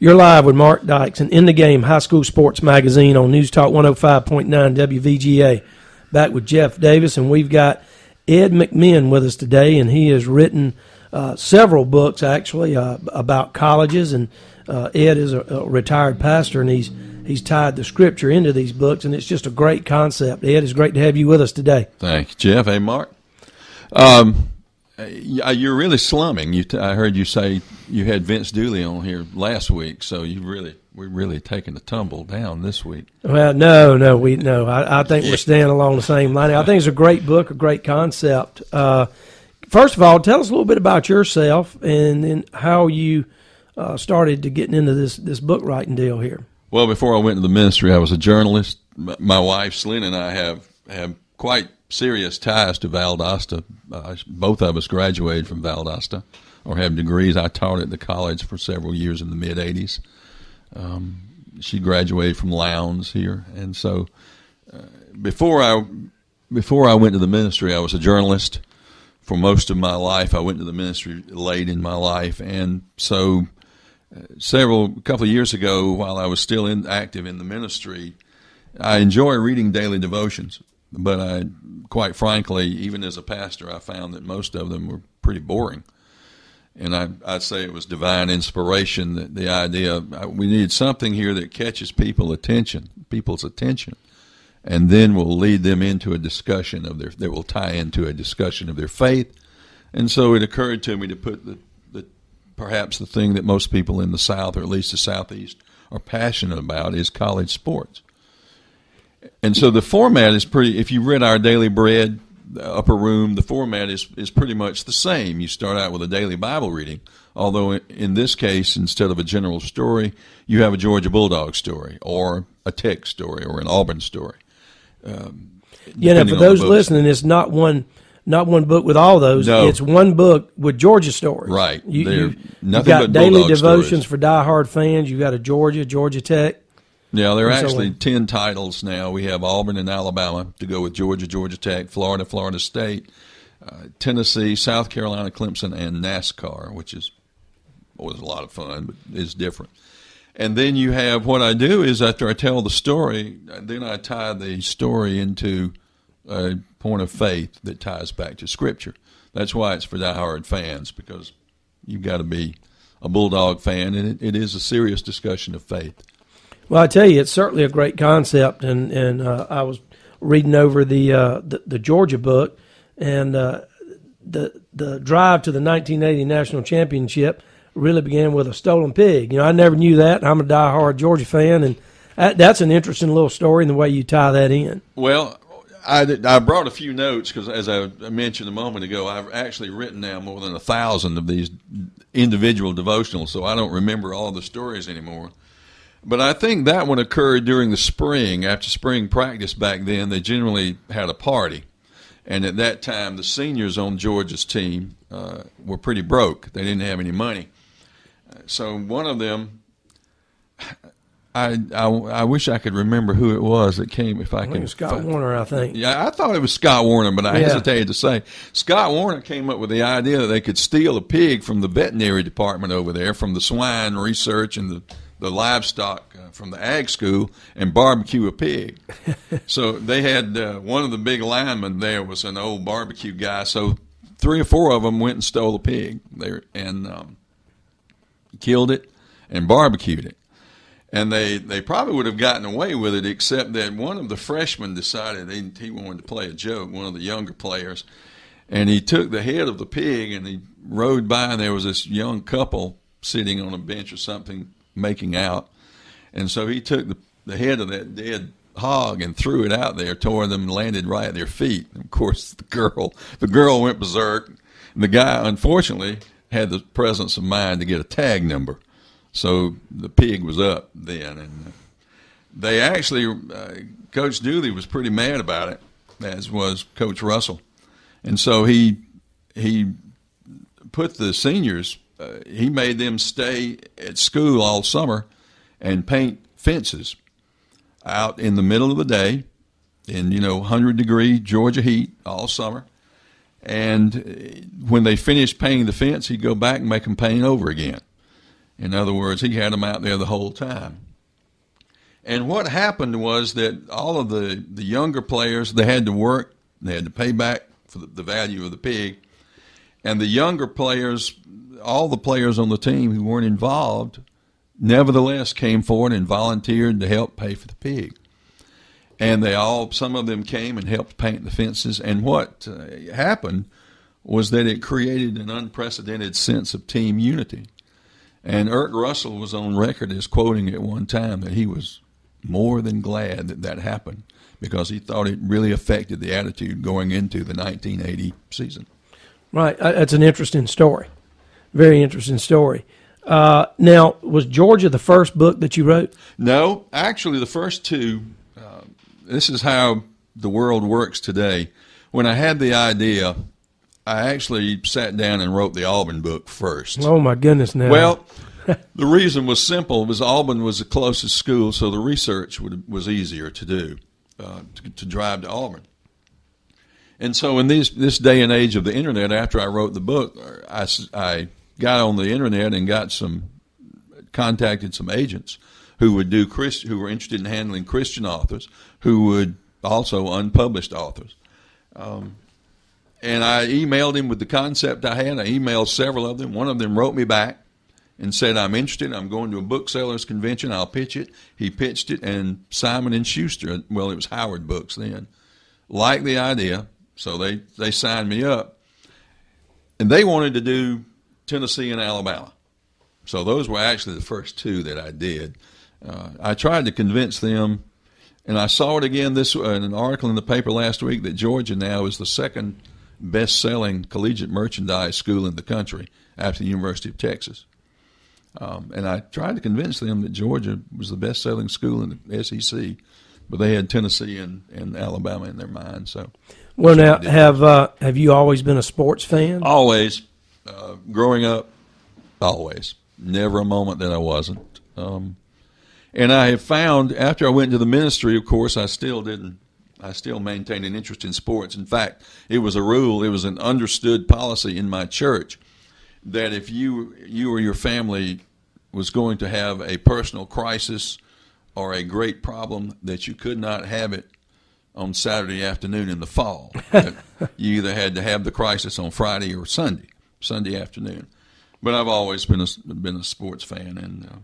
You're live with Mark Dykes and In the Game High School Sports Magazine on News Talk 105.9 WVGA. Back with Jeff Davis, and we've got Ed McMinn with us today, and he has written uh, several books actually uh, about colleges. And uh, Ed is a, a, retired pastor, and he's he's tied the scripture into these books, and it's just a great concept. Ed, it's great to have you with us today. Thank you, Jeff. Hey, Mark. Um, you're really slumming. You t- I heard you say you had Vince Dooley on here last week, so you really we're really taking a tumble down this week. Well, no, no, we no. I, I think we're staying along the same line. I think it's a great book, a great concept. Uh, first of all, tell us a little bit about yourself and then how you uh, started to getting into this this book writing deal here. Well, before I went to the ministry, I was a journalist. My wife, Selena, and I have have quite serious ties to Valdosta. Uh, both of us graduated from Valdosta or have degrees. I taught at the college for several years in the mid 80s. Um, she graduated from Lowndes here. And so uh, before I before I went to the ministry, I was a journalist for most of my life. I went to the ministry late in my life. And so uh, several, a couple of years ago, while I was still in, active in the ministry, I enjoy reading daily devotions but I, quite frankly, even as a pastor, I found that most of them were pretty boring. And I, I'd say it was divine inspiration that the idea uh, we need something here that catches people attention, people's attention, and then will lead them into a discussion of their that will tie into a discussion of their faith. And so it occurred to me to put the, the perhaps the thing that most people in the South, or at least the Southeast, are passionate about is college sports and so the format is pretty. If you read our daily bread, upper room, the format is is pretty much the same. You start out with a daily Bible reading, although in this case, instead of a general story, you have a Georgia Bulldog story, or a Tech story, or an Auburn story. Um, yeah, now for those listening, it's not one not one book with all those. No. It's one book with Georgia stories. Right. You, you, have got daily devotions stories. for diehard fans. You've got a Georgia, Georgia Tech. Yeah, there are actually 10 titles now. We have Auburn and Alabama to go with Georgia, Georgia Tech, Florida, Florida State, uh, Tennessee, South Carolina, Clemson, and NASCAR, which is always a lot of fun, but is different. And then you have what I do is after I tell the story, then I tie the story into a point of faith that ties back to Scripture. That's why it's for diehard fans because you've got to be a Bulldog fan, and it, it is a serious discussion of faith. Well, I tell you, it's certainly a great concept, and and uh, I was reading over the, uh, the, the Georgia book, and uh, the the drive to the 1980 national championship really began with a stolen pig. You know, I never knew that. I'm a diehard Georgia fan, and that, that's an interesting little story in the way you tie that in. Well. I, I brought a few notes because, as I mentioned a moment ago, I've actually written now more than a thousand of these individual devotionals, so I don't remember all the stories anymore. But I think that one occurred during the spring. After spring practice back then, they generally had a party. And at that time, the seniors on Georgia's team uh, were pretty broke. They didn't have any money. So one of them, I, I, I wish I could remember who it was that came. If I, I can, Scott find, Woerner, I think. Yeah, I thought it was Scott Woerner, but I yeah. hesitated to say Scott Woerner came up with the idea that they could steal a pig from the veterinary department over there, from the swine research and the the livestock uh, from the ag school and barbecue a pig. so they had uh, one of the big linemen there was an old barbecue guy. So three or four of them went and stole a pig there and um, killed it and barbecued it. And they, they probably would have gotten away with it, except that one of the freshmen decided he, he wanted to play a joke, one of the younger players. And he took the head of the pig and he rode by, and there was this young couple sitting on a bench or something making out. And so he took the, the head of that dead hog and threw it out there, tore them, and landed right at their feet. And of course, the girl, the girl went berserk. The guy, unfortunately, had the presence of mind to get a tag number, so the pig was up then. And they actually, uh, Coach Dooley was pretty mad about it, as was Coach Russell, and so he he put the seniors uh, he made them stay at school all summer and paint fences out in the middle of the day in you know 100 degree Georgia heat all summer. And uh, when they finished painting the fence, he'd go back and make them paint over again. In other words, he had them out there the whole time. And what happened was that all of the, the younger players, they had to work, they had to pay back for the, the value of the pig. And the younger players, all the players on the team who weren't involved, nevertheless came forward and volunteered to help pay for the pig. And they all, some of them came and helped paint the fences. And what uh, happened was that it created an unprecedented sense of team unity. And Erk Russell was on record as quoting at one time that he was more than glad that that happened because he thought it really affected the attitude going into the 1980 season. Right. That's an interesting story. Very interesting story. Uh, now, was Georgia the first book that you wrote? No, actually, the first two. Uh, this is how the world works today. When I had the idea, I actually sat down and wrote the Auburn book first. Oh my goodness! Now, well, the reason was simple: was Auburn was the closest school, so the research would, was easier to do, uh, to, to drive to Auburn. And so, in this this day and age of the internet, after I wrote the book, I, I got on the internet and got some contacted some agents who would do Christ, who were interested in handling Christian authors, who would also unpublished authors. Um, and I emailed him with the concept I had. I emailed several of them. One of them wrote me back and said, "I'm interested. I'm going to a booksellers convention. I'll pitch it." He pitched it, and Simon and Schuster, well, it was Howard Books then, liked the idea, so they they signed me up, and they wanted to do Tennessee and Alabama. So those were actually the first two that I did. Uh, I tried to convince them, and I saw it again this uh, in an article in the paper last week that Georgia now is the second best-selling collegiate merchandise school in the country after the University of Texas. Um, and I tried to convince them that Georgia was the best-selling school in the SEC, but they had Tennessee and, and Alabama in their mind. So, well, now have uh, have you always been a sports fan? Always, uh, growing up, always, never a moment that I wasn't. Um, and I have found after I went into the ministry, of course, I still didn't I still maintained an interest in sports. In fact, it was a rule, it was an understood policy in my church that if you you or your family was going to have a personal crisis or a great problem that you could not have it on Saturday afternoon in the fall. you either had to have the crisis on Friday or Sunday, Sunday afternoon. But I've always been a been a sports fan, and uh,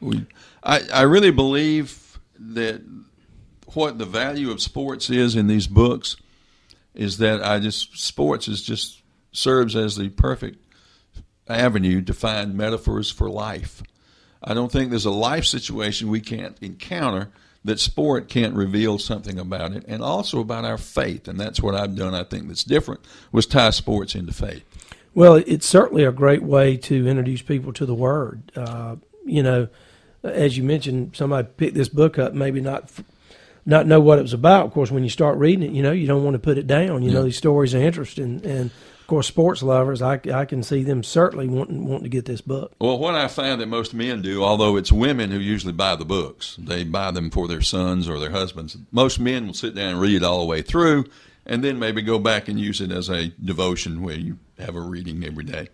we I I really believe that what the value of sports is in these books is that I just sports is just serves as the perfect avenue to find metaphors for life. I don't think there's a life situation we can't encounter that sport can't reveal something about it and also about our faith and that's what I've done I think that's different was tie sports into faith. Well, it's certainly a great way to introduce people to the word. Uh, you know, as you mentioned, somebody picked this book up, maybe not not know what it was about. Of course, when you start reading it, you know you don't want to put it down. You yeah. know these stories are interesting, and of course, sports lovers, I, I can see them certainly wanting wanting to get this book. Well, what I find that most men do, although it's women who usually buy the books, they buy them for their sons or their husbands. Most men will sit down and read it all the way through, and then maybe go back and use it as a devotion where you have a reading every day.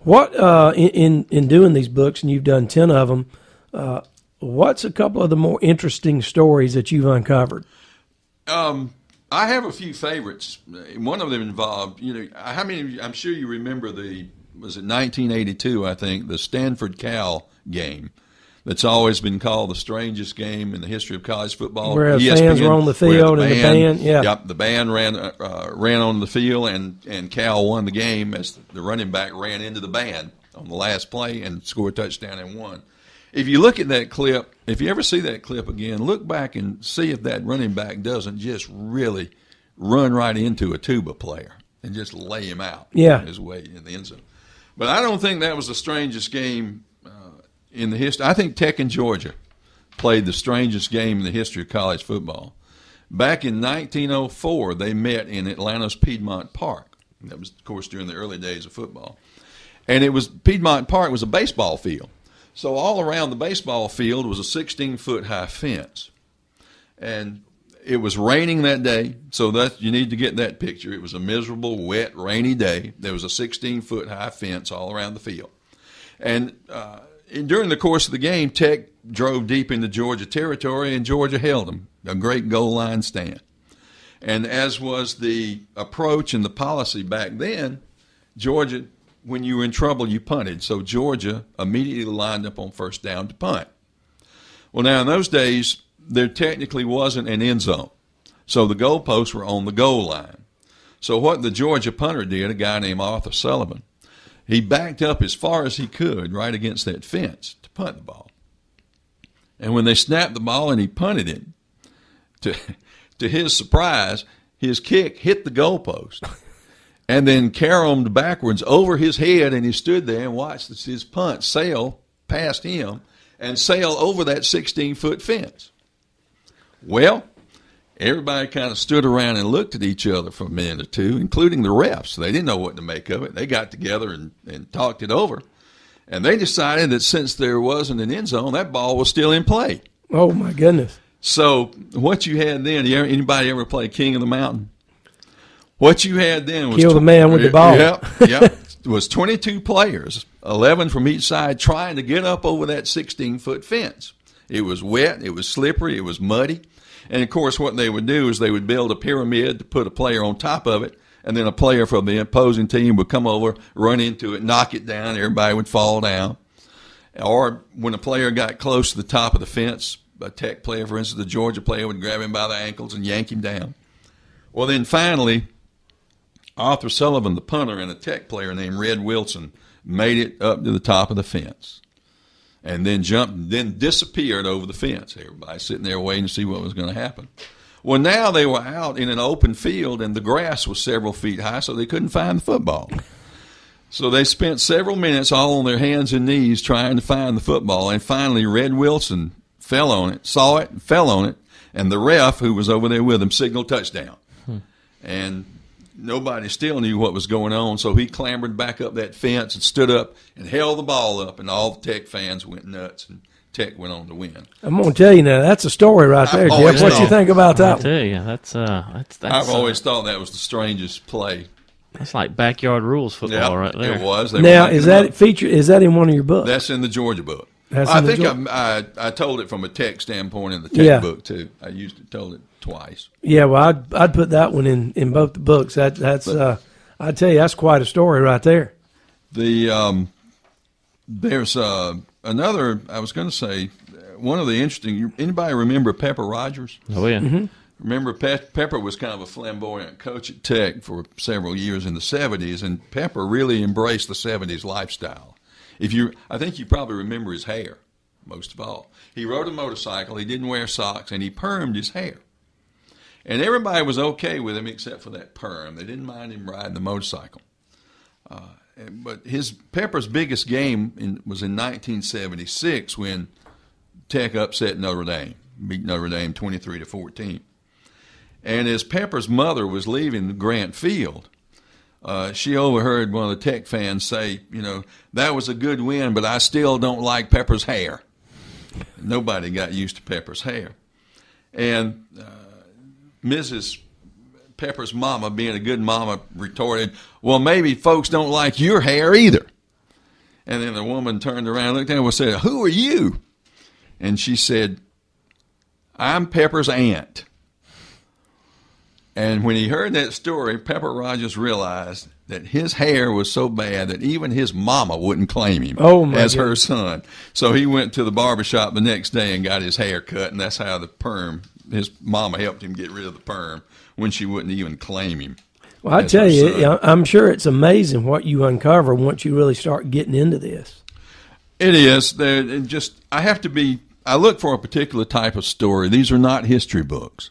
What uh, in in doing these books, and you've done ten of them. Uh, What's a couple of the more interesting stories that you've uncovered? Um, I have a few favorites. One of them involved, you know, how many? I'm sure you remember the was it 1982? I think the Stanford Cal game. That's always been called the strangest game in the history of college football. Where ESPN, fans were on the field the band, and the band, yeah, yep, the band ran uh, ran on the field and and Cal won the game as the running back ran into the band on the last play and scored a touchdown and won if you look at that clip, if you ever see that clip again, look back and see if that running back doesn't just really run right into a tuba player and just lay him out yeah. his way in the end zone. But I don't think that was the strangest game in the history. I think Tech and Georgia played the strangest game in the history of college football. Back in 1904, they met in Atlanta's Piedmont Park. That was, of course, during the early days of football. And it was Piedmont Park was a baseball field. So all around the baseball field was a 16 foot high fence. And it was raining that day, so that you need to get that picture. It was a miserable, wet, rainy day. There was a 16 foot high fence all around the field. And uh, during the course of the game, Tech drove deep into Georgia territory, and Georgia held them. A great goal line stand. And as was the approach and the policy back then, Georgia, when you were in trouble, you punted. So Georgia immediately lined up on first down to punt. Well, now in those days, there technically wasn't an end zone. So the goalposts were on the goal line. So what the Georgia punter did, a guy named Arthur Sullivan, he backed up as far as he could right against that fence to punt the ball. And when they snapped the ball and he punted it, to to his surprise, his kick hit the goalpost and then caromed backwards over his head, and he stood there and watched his punt sail past him and sail over that 16 foot fence. Well, everybody kind of stood around and looked at each other for a minute or two, including the refs. They didn't know what to make of it. They got together and, and talked it over. And they decided that since there wasn't an end zone, that ball was still in play. Oh, my goodness. So what you had then, anybody ever play King of the Mountain? What you had then was kill the man with the ball. Yep, yep. was 22 players, 11 from each side, trying to get up over that 16 foot fence. It was wet, it was slippery, it was muddy, and of course, what they would do is they would build a pyramid to put a player on top of it, and then a player from the opposing team would come over, run into it, knock it down. Everybody would fall down. Or when a player got close to the top of the fence, a Tech player, for instance, the Georgia player would grab him by the ankles and yank him down. Well, then finally, Arthur Sullivan, the punter, and a Tech player named Red Wilson made it up to the top of the fence and then jumped, then disappeared over the fence. Everybody sitting there waiting to see what was going to happen. Well, now they were out in an open field and the grass was several feet high, so they couldn't find the football. So they spent several minutes all on their hands and knees trying to find the football, and finally Red Wilson fell on it, saw it, fell on it, and the ref who was over there with him signaled touchdown. Hmm. And nobody still knew what was going on, so he clambered back up that fence and stood up and held the ball up, and all the Tech fans went nuts, and Tech went on to win. I'm going to tell you now, that's a story right there, Jeff. What you think about that? I tell you, that's uh, that's, that's I've always uh, thought that was the strangest play. That's like backyard rules football, right there. It was. They now, is that feature? Is that in one of your books? That's in the Georgia book. I think I, I, I told it from a tech standpoint in the tech yeah. book too. I used to told it twice. Yeah, well, I'd I'd put that one in, in both the books. That that's but, uh, I tell you that's quite a story right there. The um, there's uh, another. I was going to say one of the interesting. Anybody remember Pepper Rogers? Oh yeah. Mm-hmm. Remember, Pe- Pepper was kind of a flamboyant coach at Tech for several years in the '70s, and Pepper really embraced the '70s lifestyle. If you, I think you probably remember his hair most of all. He rode a motorcycle. He didn't wear socks, and he permed his hair. And everybody was okay with him except for that perm. They didn't mind him riding the motorcycle. Uh, but his Pepper's biggest game in, was in 1976 when Tech upset Notre Dame, beat Notre Dame 23 to 14. And as Pepper's mother was leaving Grant Field, uh, she overheard one of the Tech fans say, you know, that was a good win, but I still don't like Pepper's hair. Nobody got used to Pepper's hair. And uh, Mrs. Pepper's mama, being a good mama, retorted, well, maybe folks don't like your hair either. And then the woman turned around, looked at him, and said, Who are you? And she said, I'm Pepper's aunt. And when he heard that story, Pepper Rogers realized that his hair was so bad that even his mama wouldn't claim him oh as her son. So he went to the barber shop the next day and got his hair cut, and that's how the perm, his mama helped him get rid of the perm when she wouldn't even claim him. Well, I tell you, son. I'm sure it's amazing what you uncover once you really start getting into this. It is. There, just I have to be. I look for a particular type of story. These are not history books.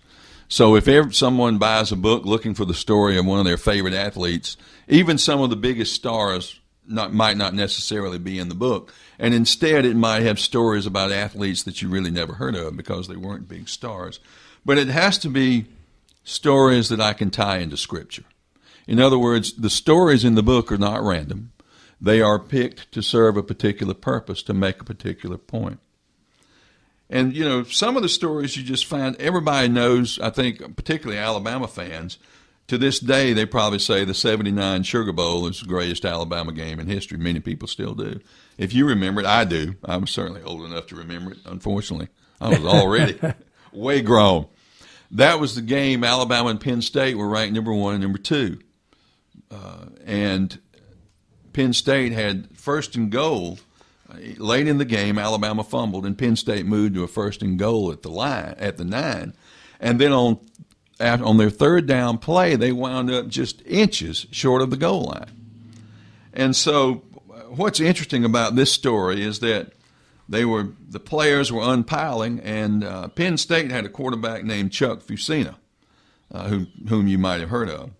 So if ever someone buys a book looking for the story of one of their favorite athletes, even some of the biggest stars not, might not necessarily be in the book. And instead, it might have stories about athletes that you really never heard of because they weren't big stars. But it has to be stories that I can tie into Scripture. In other words, the stories in the book are not random. They are picked to serve a particular purpose, to make a particular point. And, you know, some of the stories you just find, everybody knows, I think, particularly Alabama fans, to this day, they probably say the 79 Sugar Bowl is the greatest Alabama game in history. Many people still do. If you remember it, I do. I'm certainly old enough to remember it, unfortunately. I was already way grown. That was the game Alabama and Penn State were ranked number one and number two. Uh, and Penn State had first and goal. Late in the game, Alabama fumbled, and Penn State moved to a first and goal at the line at the nine. And then on on their third down play, they wound up just inches short of the goal line. And so, what's interesting about this story is that they were the players were unpiling, and uh, Penn State had a quarterback named Chuck Fusina, uh, whom, whom you might have heard of,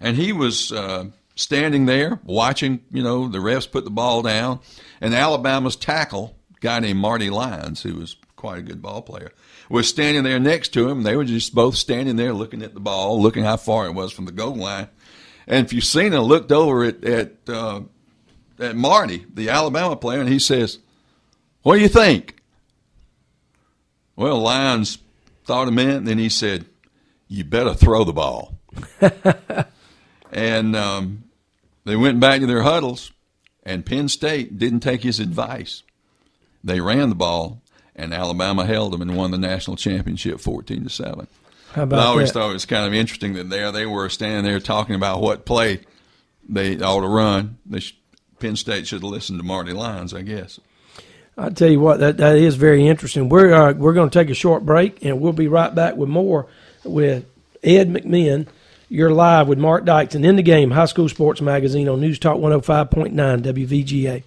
and he was uh, standing there watching. You know, the refs put the ball down, and Alabama's tackle, guy named Marty Lyons, who was quite a good ball player, was standing there next to him. They were just both standing there looking at the ball, looking how far it was from the goal line. And Fusina looked over at at, uh, at Marty, the Alabama player, and he says, "What do you think?" Well, Lyons thought a minute, and then he said, "You better throw the ball." and um, they went back to their huddles, and Penn State didn't take his advice. They ran the ball, and Alabama held them and won the national championship 14 to seven. How about I always that? thought it was kind of interesting that there they were standing there talking about what play they ought to run. They sh- Penn State should have listened to Marty Lyons, I guess. I tell you what, that that is very interesting. We're uh, we're going to take a short break, and we'll be right back with more with Ed McMinn. You're live with Mark Dykes and in the game high school sports magazine on News Talk 105.9 WVGA.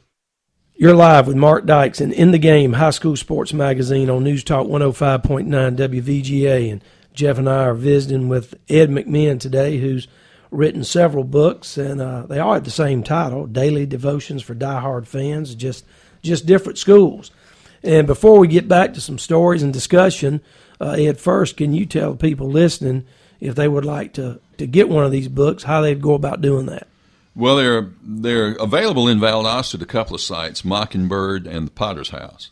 You're live with Mark Dykes and in the game high school sports magazine on News Talk 105.9 WVGA. And Jeff and I are visiting with Ed McMinn today, who's written several books, and uh, they all have the same title: Daily Devotions for Diehard Fans. Just just different schools. And before we get back to some stories and discussion, uh, Ed, first, can you tell people listening if they would like to, to get one of these books, how they'd go about doing that? Well, they're they're available in Valdosta at a couple of sites, Mockingbird and the Potter's House,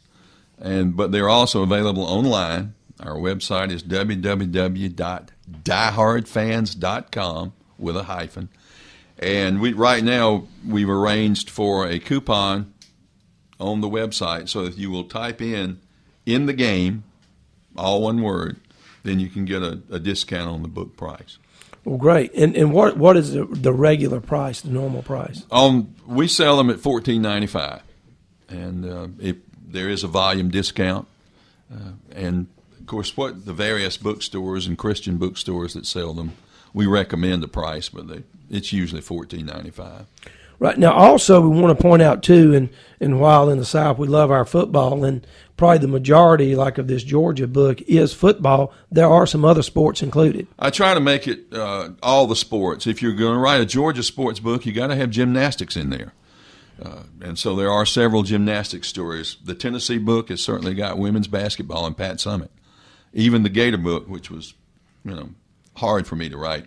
and but they're also available online. Our website is www.diehardfans.com with a hyphen, and we right now we've arranged for a coupon on the website so that you will type in in the game, all one word, then you can get a, a discount on the book price. Well, great. And and what what is the, the regular price, the normal price? Um, we sell them at fourteen ninety five, and uh, if there is a volume discount, uh, and of course, what the various bookstores and Christian bookstores that sell them, we recommend the price, but they, it's usually fourteen ninety five. Right now, also we want to point out too, and and while in the South we love our football, and probably the majority, like of this Georgia book, is football. There are some other sports included. I try to make it uh, all the sports. If you're going to write a Georgia sports book, you got to have gymnastics in there. Uh, and so there are several gymnastics stories. The Tennessee book has certainly got women's basketball and Pat Summitt. Even the Gator book, which was, you know, hard for me to write,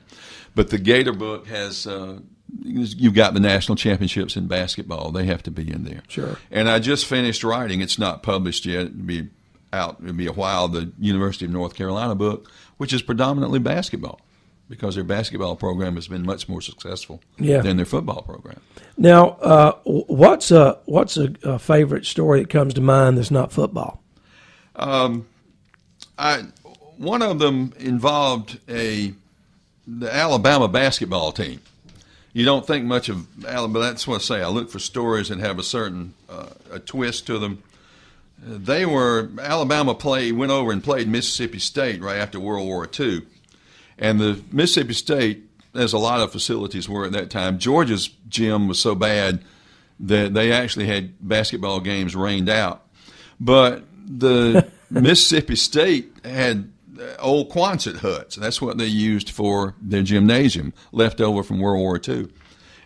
but the Gator book has uh, you've got the national championships in basketball. They have to be in there. Sure. And I just finished writing. It's not published yet. It'll be out. It'll be a while. The University of North Carolina book, which is predominantly basketball, because their basketball program has been much more successful Yeah. than their football program. Now, uh, what's a what's a, a favorite story that comes to mind that's not football? I one of them involved a the Alabama basketball team. You don't think much of Alabama. That's what I say. I look for stories that have a certain uh, a twist to them. They were Alabama play went over and played Mississippi State right after World War II, and the Mississippi State, as a lot of facilities were at that time, Georgia's gym was so bad that they actually had basketball games rained out. But the Mississippi State had old Quonset huts. That's what they used for their gymnasium, left over from World War II.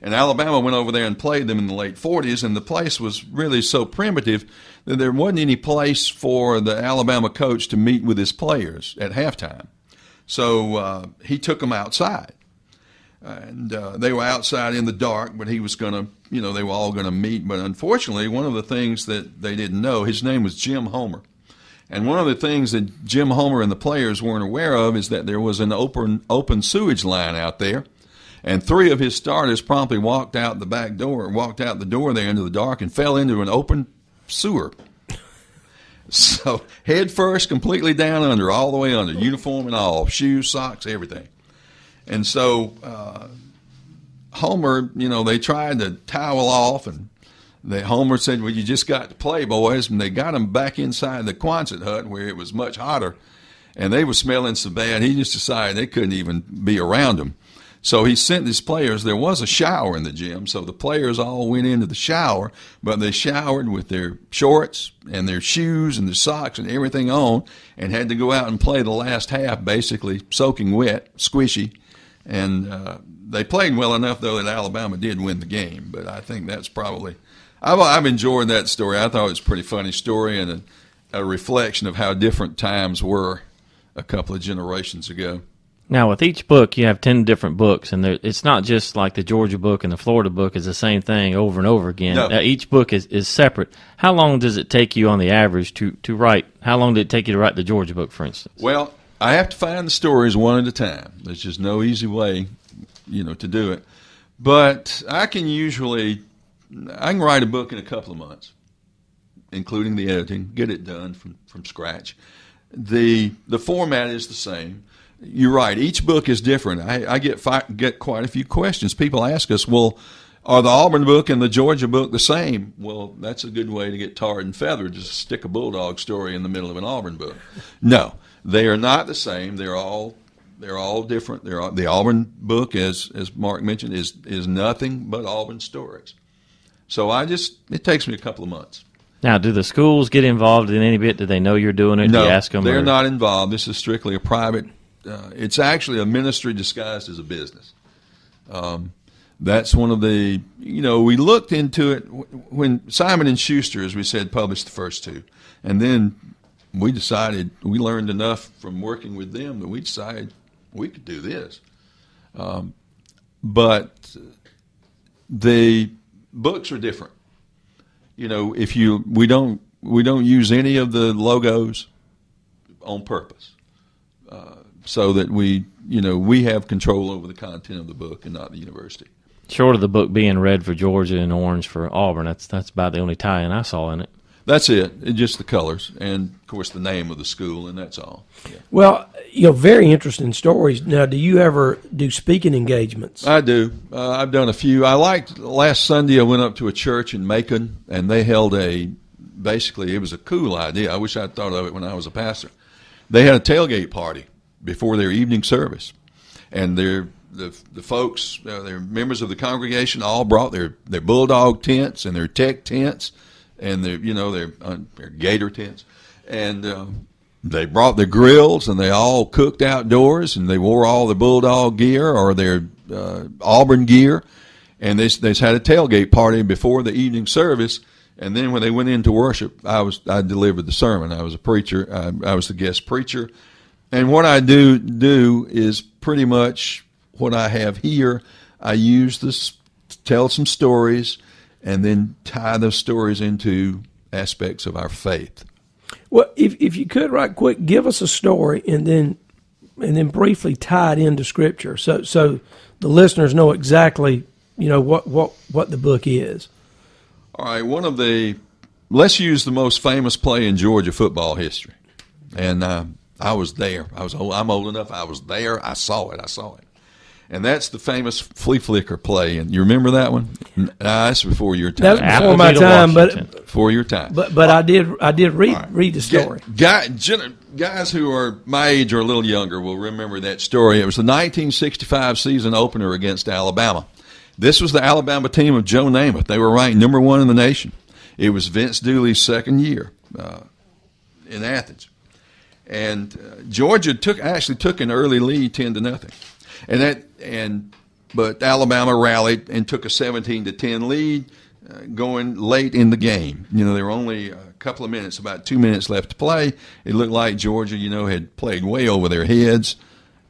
And Alabama went over there and played them in the late 40s, and the place was really so primitive that there wasn't any place for the Alabama coach to meet with his players at halftime. So uh, he took them outside and uh, they were outside in the dark, but he was going to, you know, they were all going to meet. But unfortunately, one of the things that they didn't know, his name was Jim Homer, And one of the things that Jim Homer and the players weren't aware of is that there was an open open sewage line out there, and three of his starters promptly walked out the back door, walked out the door there into the dark, and fell into an open sewer. So head first, completely down under, all the way under, uniform and all, shoes, socks, everything. And so uh, Homer, you know, they tried to towel off, and the Homer said, "Well, you just got to play, boys." And they got him back inside the Quonset hut where it was much hotter, and they were smelling so bad. He just decided they couldn't even be around him. So he sent his players. There was a shower in the gym, so the players all went into the shower, but they showered with their shorts and their shoes and their socks and everything on, and had to go out and play the last half, basically soaking wet, squishy, and uh, they played well enough though that Alabama did win the game. But I think that's probably I've, I've enjoyed that story. I thought it was a pretty funny story and a, a reflection of how different times were a couple of generations ago. Now, with each book, you have 10 different books, and it's not just like the Georgia book and the Florida book is the same thing over and over again. No. Each book is, is separate. How long does it take you on the average to, to write? How long did it take you to write the Georgia book, for instance? Well, I have to find the stories one at a time. There's just no easy way, you know, to do it. But I can usually, I can write a book in a couple of months, including the editing, get it done from, from scratch. The, the format is the same you're right. Each book is different. I, I get fi- get quite a few questions. People ask us, "Well, are the Auburn book and the Georgia book the same?" Well, that's a good way to get tarred and feathered. Just stick a bulldog story in the middle of an Auburn book. No, they are not the same. They're all they're all different. They're all, the Auburn book, as as Mark mentioned, is is nothing but Auburn stories. So I just it takes me a couple of months. Now, do the schools get involved in any bit? Do they know you're doing it? No, do you ask them? they're or? not involved. This is strictly a private uh, it's actually a ministry disguised as a business. Um, that's one of the you know we looked into it when Simon and Schuster, as we said, published the first two, and then we decided we learned enough from working with them that we decided we could do this. Um, but the books are different. You know, if you we don't we don't use any of the logos on purpose. Uh, so that we, you know, we have control over the content of the book and not the university. Short of the book being red for Georgia and orange for Auburn, that's that's about the only tie-in I saw in it. That's it. It's just the colors and, of course, the name of the school, and that's all. Yeah. Well, you know, very interesting stories. Now, do you ever do speaking engagements? I do. Uh, I've done a few. I liked last Sunday. I went up to a church in Macon, and they held a. Basically, it was a cool idea. I wish I'd thought of it when I was a pastor. They had a tailgate party before their evening service, and their the the folks, uh, their members of the congregation, all brought their their bulldog tents and their tech tents, and their you know their, uh, gator tents, and uh, they brought their grills and they all cooked outdoors and they wore all their bulldog gear or their uh, Auburn gear, and they they had a tailgate party before the evening service. And then when they went into worship, I was I delivered the sermon. I was a preacher. I, I was the guest preacher, and what I do do is pretty much what I have here. I use this to tell some stories and then tie those stories into aspects of our faith. Well, if if you could, right quick, give us a story and then and then briefly tie it into Scripture, so so the listeners know exactly you know what what what the book is. All right, one of the let's use the most famous play in Georgia football history, and uh, I was there. I was old, I'm old enough. I was there. I saw it. I saw it. And that's the famous flea flicker play. And you remember that one? Nah, that's before your time. That was before my time, but before your time. But but I did I did read right. read the story. Guy, guys who are my age or a little younger will remember that story. It was the 1965 season opener against Alabama. This was the Alabama team of Joe Namath. They were ranked number one in the nation. It was Vince Dooley's second year uh, in Athens and uh, Georgia took actually took an early lead, ten to nothing, and that and but Alabama rallied and took a seventeen to ten lead, uh, going late in the game. You know, there were only a couple of minutes, about two minutes left to play. It looked like Georgia, you know, had played way over their heads.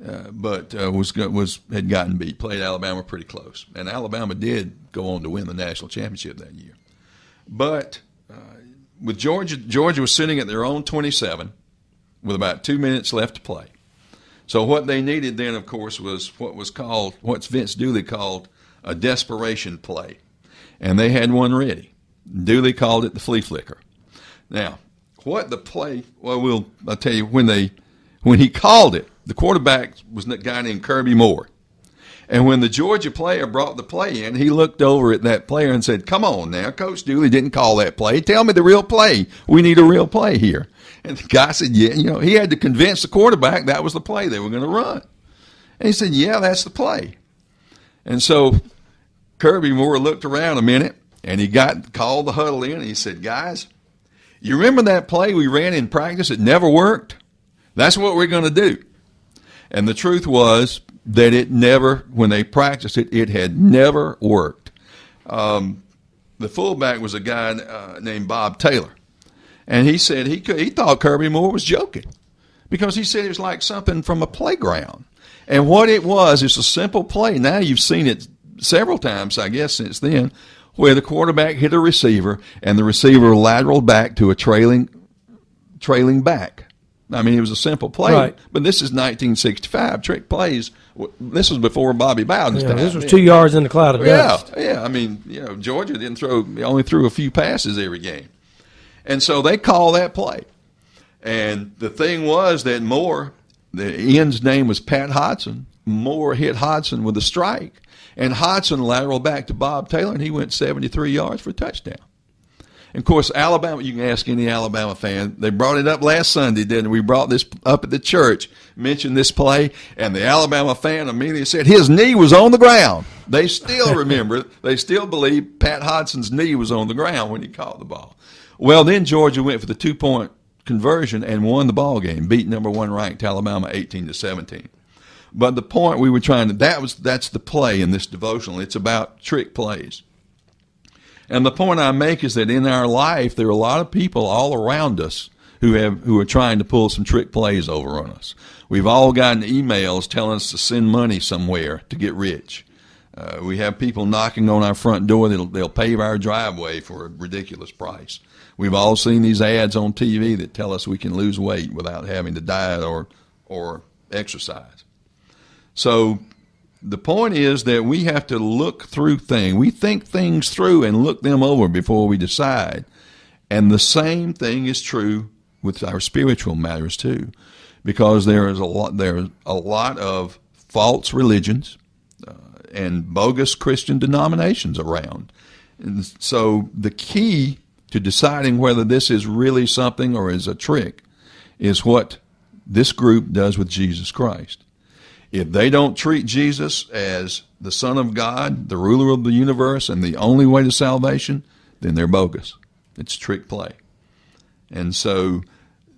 Uh, but uh, was was had gotten beat. Played Alabama pretty close, and Alabama did go on to win the national championship that year. But uh, with Georgia, Georgia was sitting at their own 27 with about two minutes left to play. So what they needed then, of course, was what was called, what's Vince Dooley called a desperation play. And they had one ready. Dooley called it the flea flicker. Now, what the play, well, we'll, I'll tell you, when they, when he called it, the quarterback was a guy named Kirby Moore. And when the Georgia player brought the play in, he looked over at that player and said, Come on now, Coach Dooley didn't call that play. Tell me the real play. We need a real play here. And the guy said, Yeah, you know, he had to convince the quarterback that was the play they were going to run. And he said, Yeah, that's the play. And so Kirby Moore looked around a minute and he got called the huddle in and he said, Guys, you remember that play we ran in practice? It never worked. That's what we're going to do. And the truth was, that it never, when they practiced it, it had never worked. Um, the fullback was a guy uh, named Bob Taylor, and he said he could, he thought Kirby Moore was joking because he said it was like something from a playground. And what it was, it's a simple play. Now you've seen it several times, I guess, since then, where the quarterback hit a receiver and the receiver lateraled back to a trailing trailing back. I mean, it was a simple play, Right. but this is 1965. Trick plays. This was before Bobby Bowden's Yeah, time. this was two yards in the cloud of Yeah, dust. yeah. I mean, you know, Georgia didn't throw only threw a few passes every game, and so they call that play. And the thing was that Moore, the end's name was Pat Hodgson. Moore hit Hodgson with a strike, and Hodgson lateral back to Bob Taylor, and he went 73 yards for a touchdown. And of course, Alabama, you can ask any Alabama fan. They brought it up last Sunday, didn't we? Brought this up at the church, mentioned this play, and the Alabama fan immediately said his knee was on the ground. They still remember. They still believe Pat Hodgson's knee was on the ground when he caught the ball. Well, then Georgia went for the two point conversion and won the ball game, beat number one ranked Alabama 18 to 17. But the point we were trying to, that was, that's the play in this devotional. It's about trick plays. And the point I make is that in our life, there are a lot of people all around us who have who are trying to pull some trick plays over on us. We've all gotten emails telling us to send money somewhere to get rich. Uh, we have people knocking on our front door. They'll, they'll pave our driveway for a ridiculous price. We've all seen these ads on TV that tell us we can lose weight without having to diet or or exercise. So the point is that we have to look through things. We think things through and look them over before we decide. And the same thing is true with our spiritual matters too, because there is a lot there is a lot of false religions uh, and bogus Christian denominations around. And so the key to deciding whether this is really something or is a trick is what this group does with Jesus Christ. If they don't treat Jesus as the Son of God, the ruler of the universe, and the only way to salvation, then they're bogus. It's trick play. And so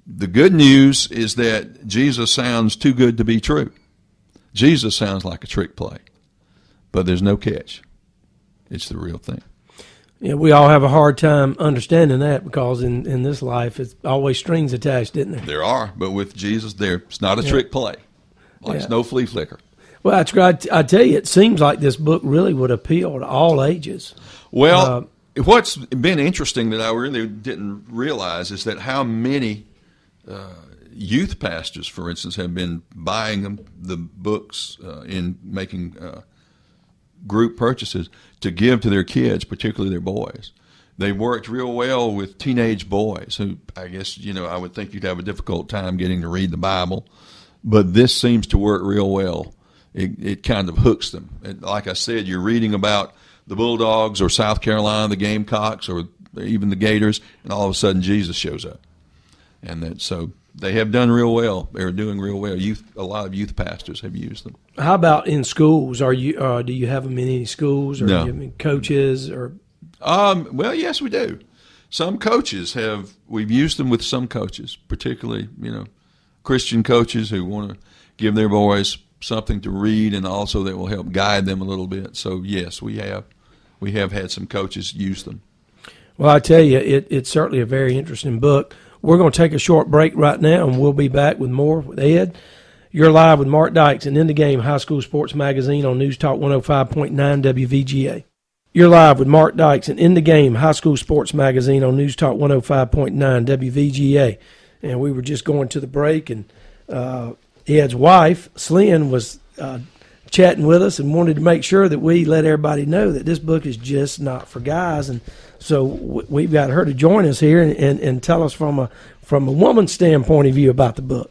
the good news is that Jesus sounds too good to be true. Jesus sounds like a trick play, but there's no catch. It's the real thing. Yeah, we all have a hard time understanding that because in, in this life, it's always strings attached, isn't there? There are, but with Jesus, there it's not a trick play. Like Yeah. no flea flicker. Well, that's great. I tell you, it seems like this book really would appeal to all ages. Well, what's been interesting that I really didn't realize is that how many uh, youth pastors, for instance, have been buying them, the books uh, in making uh, group purchases to give to their kids, particularly their boys. They worked real well with teenage boys who, I guess, you know, I would think you'd have a difficult time getting to read the Bible, but this seems to work real well. It, it kind of hooks them. And like I said, you're reading about the Bulldogs or South Carolina, the Gamecocks, or even the Gators, and all of a sudden Jesus shows up. And that so they have done real well. They're doing real well. Youth, a lot of youth pastors have used them. How about in schools? Are you uh, do you have them in any schools or No. you have any coaches or Um, well, yes, we do. Some coaches have. We've used them with some coaches, particularly you know, Christian coaches who want to give their boys something to read and also that will help guide them a little bit. So yes, we have. We have had some coaches use them. Well, I tell you, it, it's certainly a very interesting book. We're going to take a short break right now, and we'll be back with more with Ed. You're live with Mark Dykes and In the Game High School Sports Magazine on News Talk 105.9 WVGA. You're live with Mark Dykes and In the Game High School Sports Magazine on News Talk 105.9 WVGA. And we were just going to the break, and uh, Ed's wife, Slyn, was uh, chatting with us and wanted to make sure that we let everybody know that this book is just not for guys. And so we've got her to join us here and, and, and tell us from a from a woman's standpoint of view about the book.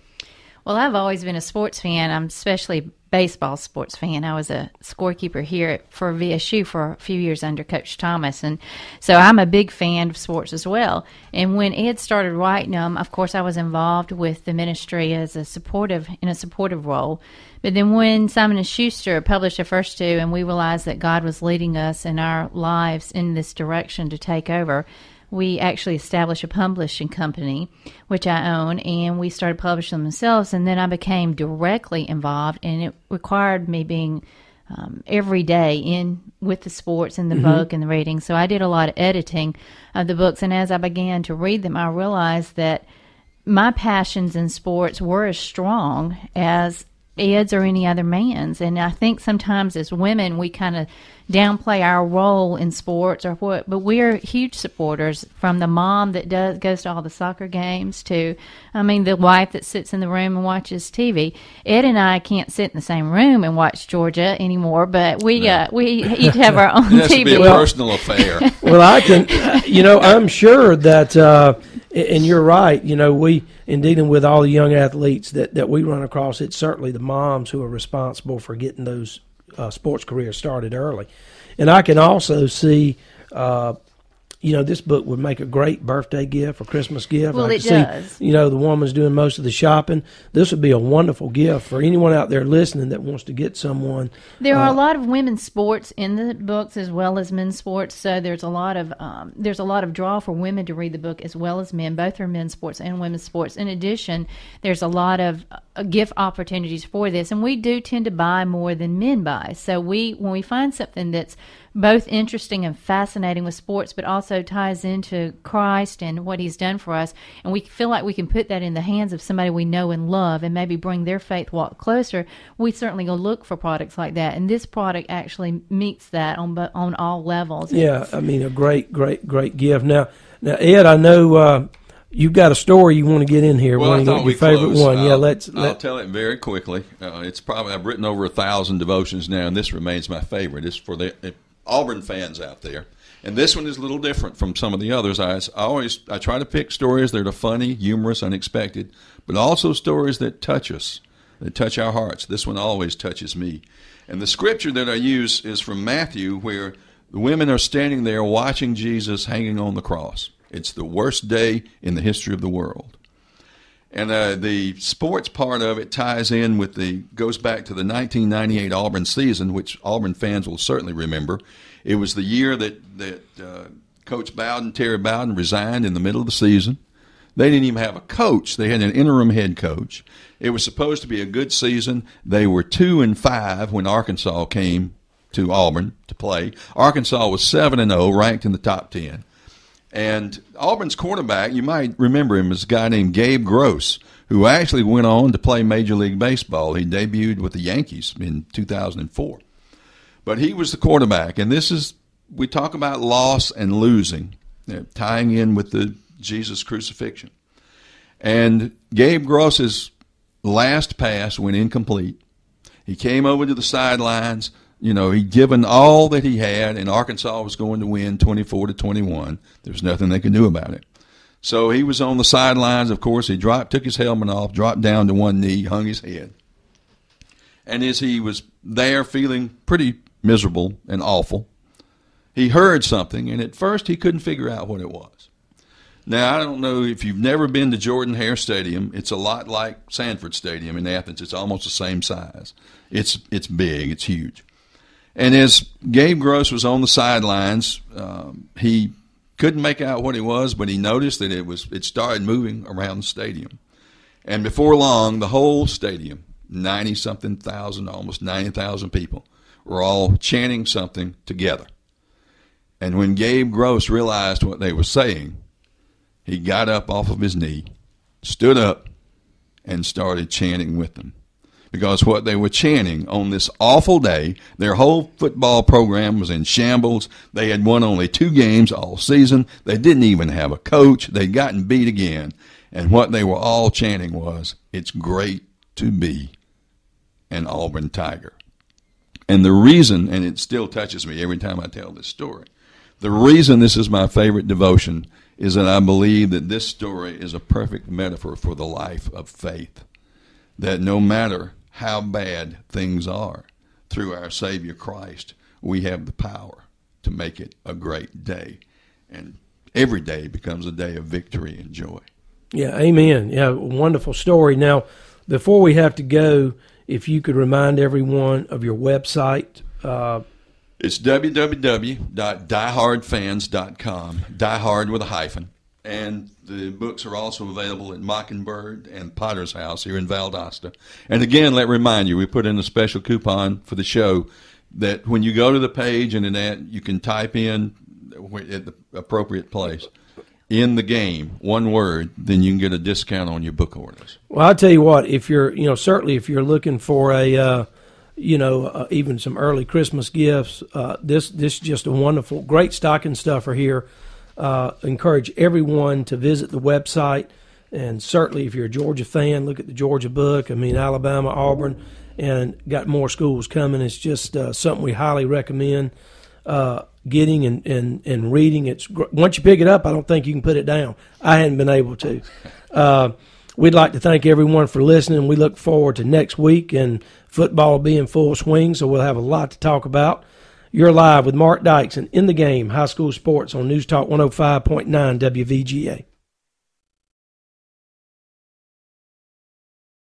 Well, I've always been a sports fan. I'm especially baseball sports fan. I was a scorekeeper here for VSU for a few years under Coach Thomas, and so I'm a big fan of sports as well. And when Ed started writing them, of course, I was involved with the ministry as a supportive in a supportive role. But then when Simon and Schuster published the first two, and we realized that God was leading us in our lives in this direction to take over, we actually established a publishing company, which I own, and we started publishing them themselves. And then I became directly involved, and it required me being um, every day in with the sports and the mm-hmm. book and the reading. So I did a lot of editing of the books, and as I began to read them, I realized that my passions in sports were as strong as Ed's or any other man's. And I think sometimes as women, we kind of downplay our role in sports or what, but we're huge supporters from the mom that does goes to all the soccer games to, I mean, the wife that sits in the room and watches TV. Ed and I can't sit in the same room and watch Georgia anymore, but we uh, we each have our own it has TV. To be a personal affair. well, I can, you know, I'm sure that. Uh, and you're right. You know, we in dealing with all the young athletes that, that we run across, it's certainly the moms who are responsible for getting those uh, sports career started early. And I can also see uh, you know, this book would make a great birthday gift or Christmas gift. Well, I it see, does. You know, the woman's doing most of the shopping. This would be a wonderful gift for anyone out there listening that wants to get someone. There are uh, a lot of women's sports in the books as well as men's sports, so there's a lot of um, there's a lot of draw for women to read the book as well as men. Both are men's sports and women's sports. In addition, there's a lot of uh, gift opportunities for this, and we do tend to buy more than men buy. So we when we find something that's both interesting and fascinating with sports, but also ties into Christ and what He's done for us. And we feel like we can put that in the hands of somebody we know and love and maybe bring their faith walk closer. We certainly go look for products like that. And this product actually meets that on, on all levels. Yeah, I mean, a great, great, great gift. Now, now Ed, I know. Uh, You've got a story you want to get in here. Well, one I thought your we favorite close. one. yeah, I'll, let's. I'll Let, tell it very quickly. Uh, it's probably I've written over a thousand devotions now, and this remains my favorite. It's for the Auburn fans out there. And this one is a little different from some of the others. I, I always I try to pick stories that are funny, humorous, unexpected, but also stories that touch us, that touch our hearts. This one always touches me. And the scripture that I use is from Matthew, where the women are standing there watching Jesus hanging on the cross. It's the worst day in the history of the world. And uh, the sports part of it ties in with the goes back to the 1998 Auburn season, which Auburn fans will certainly remember. It was the year that that uh, Coach Bowden, Terry Bowden, resigned in the middle of the season. They didn't even have a coach; they had an interim head coach. It was supposed to be a good season. They were two and five when Arkansas came to Auburn to play. Arkansas was seven and zero, ranked in the top ten. And Auburn's quarterback, you might remember him as a guy named Gabe Gross, who actually went on to play Major League Baseball. He debuted with the Yankees in 2004. But he was the quarterback. And this is, we talk about loss and losing, you know, tying in with the Jesus crucifixion. And Gabe Gross's last pass went incomplete. He came over to the sidelines, you know, he'd given all that he had, and Arkansas was going to win 24 to 21. There was nothing they could do about it. So he was on the sidelines. Of course, he dropped, took his helmet off, dropped down to one knee, hung his head. And as he was there, feeling pretty miserable and awful, he heard something, and at first he couldn't figure out what it was. Now, I don't know if you've never been to Jordan Hare Stadium. It's a lot like Sanford Stadium in Athens. It's almost the same size. It's it's big. It's huge. And as Gabe Gross was on the sidelines, um, he couldn't make out what it was, but he noticed that it was it started moving around the stadium. And before long, the whole stadium, ninety something thousand, almost ninety thousand people, were all chanting something together. And when Gabe Gross realized what they were saying, he got up off of his knee, stood up, and started chanting with them. Because what they were chanting on this awful day, their whole football program was in shambles. They had won only two games all season. They didn't even have a coach. They'd gotten beat again. And what they were all chanting was, It's great to be an Auburn Tiger. And the reason, and it still touches me every time I tell this story, the reason this is my favorite devotion is that I believe that this story is a perfect metaphor for the life of faith. That no matter how bad things are, through our Savior Christ, we have the power to make it a great day. And every day becomes a day of victory and joy. Yeah, amen. Yeah, wonderful story. Now, before we have to go, if you could remind everyone of your website. Uh, it's www.diehardfans.com, diehard with a hyphen. And the books are also available at Mockingbird and Potter's House here in Valdosta. And again, let me remind you, we put in a special coupon for the show that when you go to the page and in that, you can type in at the appropriate place in the game, one word, then you can get a discount on your book orders. Well, I'll tell you what, if you're, you know, certainly if you're looking for a, uh, you know, uh, even some early Christmas gifts. Uh, this this is just a wonderful, great stocking stuffer here. Uh, encourage everyone to visit the website, and certainly if you're a Georgia fan, look at the Georgia book. I mean, Alabama, Auburn, and got more schools coming. It's just uh, something we highly recommend uh, getting and, and, and reading. It's once you pick it up, I don't think you can put it down. I hadn't been able to. Uh, we'd like to thank everyone for listening. We look forward to next week and football will be in full swing, so we'll have a lot to talk about. You're live with Mark Dykes and In the Game High School Sports on News Talk 105.9 WVGA.